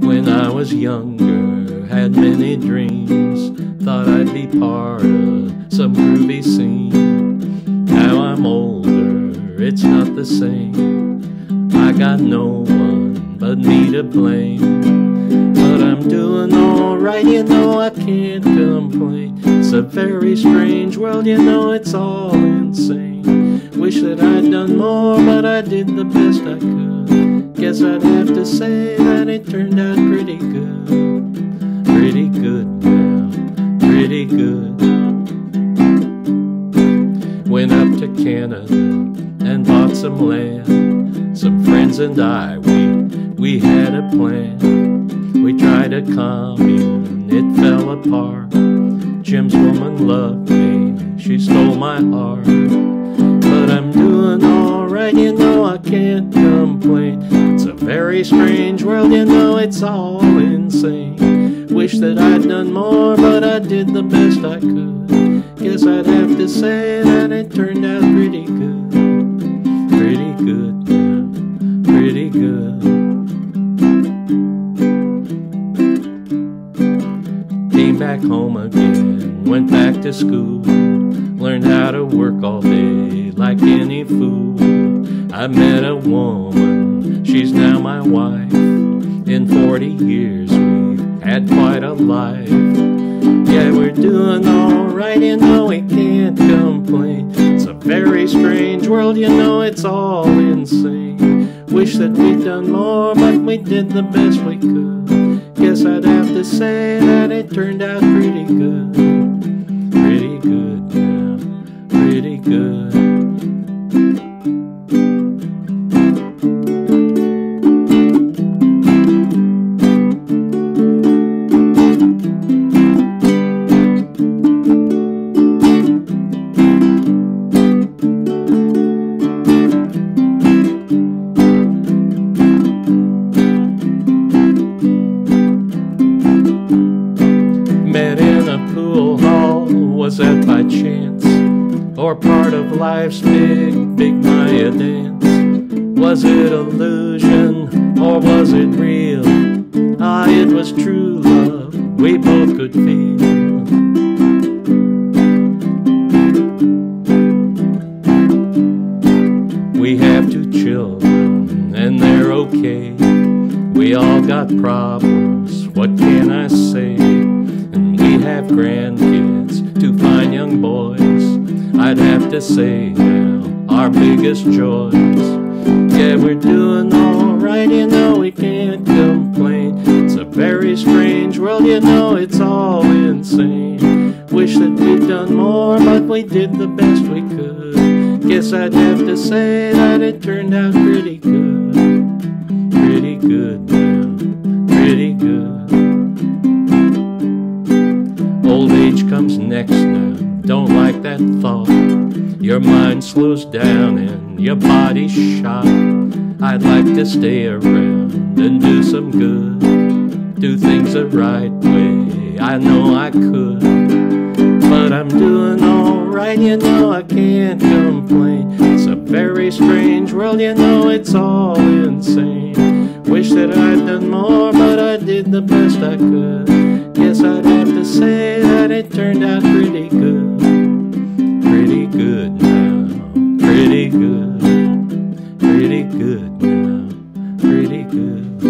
When I was younger, had many dreams, thought I'd be part of some groovy scene. Now I'm older, it's not the same. I got no one but me to blame. But I'm doing alright, you know I can't complain. It's a very strange world, you know it's all insane. Wish that I'd done more, but I did the best I could. Guess I'd have to say that it turned out pretty good. Pretty good now, pretty good. Went up to Canada and bought some land. Some friends and I, we, we had a plan. We tried a commune, it fell apart. Jim's woman loved me, she stole my heart. You know I can't complain. It's a very strange world, you know it's all insane. Wish that I'd done more, but I did the best I could. Guess I'd have to say that it turned out pretty good. Pretty good, pretty good. Came back home again, went back to school, learned how to work all day like any fool. I met a woman, she's now my wife. In 40 years, we've had quite a life. Yeah, we're doing alright, you know we can't complain. It's a very strange world, you know it's all insane. Wish that we'd done more, but we did the best we could. Guess I'd have to say that it turned out pretty good. Or part of life's big, big Maya dance? Was it illusion, or was it real? Ah, it was true love, we both could feel. We have two children, and they're okay. We all got problems, what can I say? And we have grandkids, two fine young boys. I'd have to say our biggest joys. Yeah, we're doing alright, you know we can't complain. It's a very strange world, you know it's all insane. Wish that we'd done more, but we did the best we could. Guess I'd have to say that it turned out pretty good. Pretty good now, pretty good. Old age comes next now, don't like that thought. Your mind slows down and your body's shot. I'd like to stay around and do some good. Do things the right way, I know I could. But I'm doing alright, you know I can't complain. It's a very strange world, you know it's all insane. Wish that I'd done more, but I did the best I could. Guess I'd have to say that it turned out pretty good. Good.